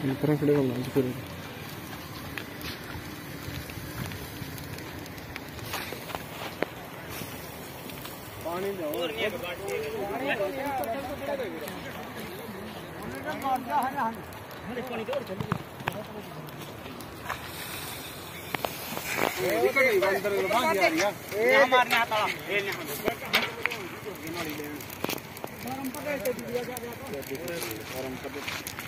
ಈ ಥರ ಕಡೆಗಳು ನಾಜುಕಿರೋದು परम पकड़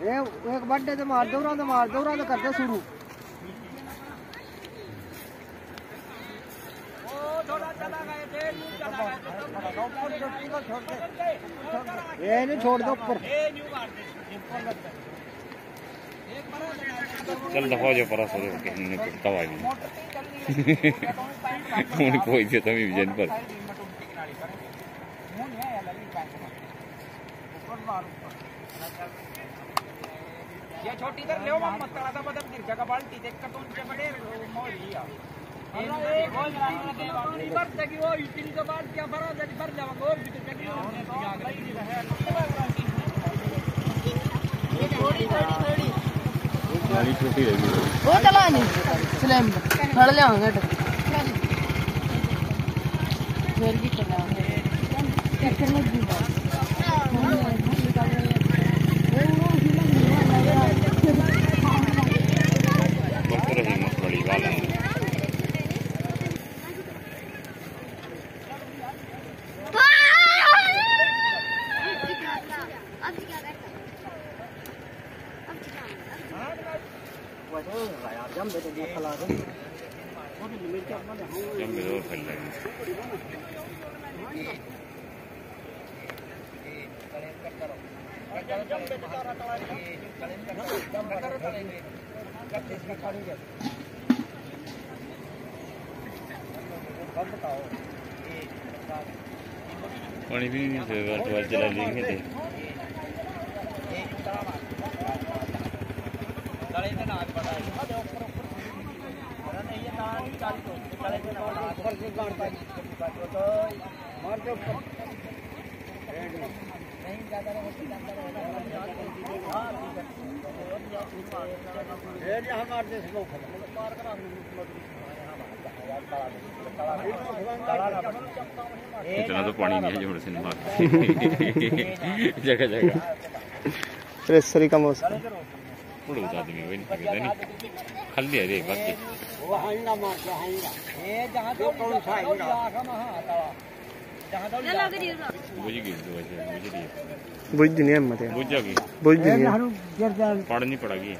ए एक बड्डे ते मार दो रांद मार दो रांद करते शुरू। ये नहीं छोड़ दो ऊपर चल दफ़ा जाओ परस हमने कब आ हमने कोई दिया था विजन पर। ये छोटी तर लेव मग मस्तळाचा बदल गिरच्या बाल्टी ते कटून बडे मोरी या. हमारी छोटी रहेगी वो चला नहीं स्लैम खड़ ले चला. चक्कर में भी बस रही मसली वाला जम दे तो खला दे जब भी और फैल लगी पानी भी नहीं चला लेंगे थे मार दे ऊपर ये जहाँ मार दे इसको इतना तो पानी नहीं है जो से जगह जगह प्रेशर का मौसम उड़ आदमी वही नहीं नहीं खाली है रे बाकी हे तो तो बुझ है नहीं है मत बुझ जाएगी बुझ नहीं है पढ़ नहीं पड़ेगी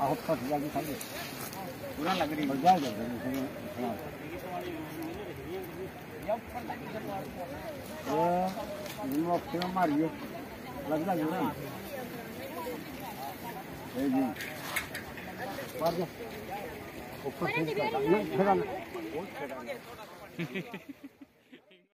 आह फट जाएगी खाली पूरा लग रही ये निमक से मारिए लग जाएगा ना ये जी मार दे ऊपर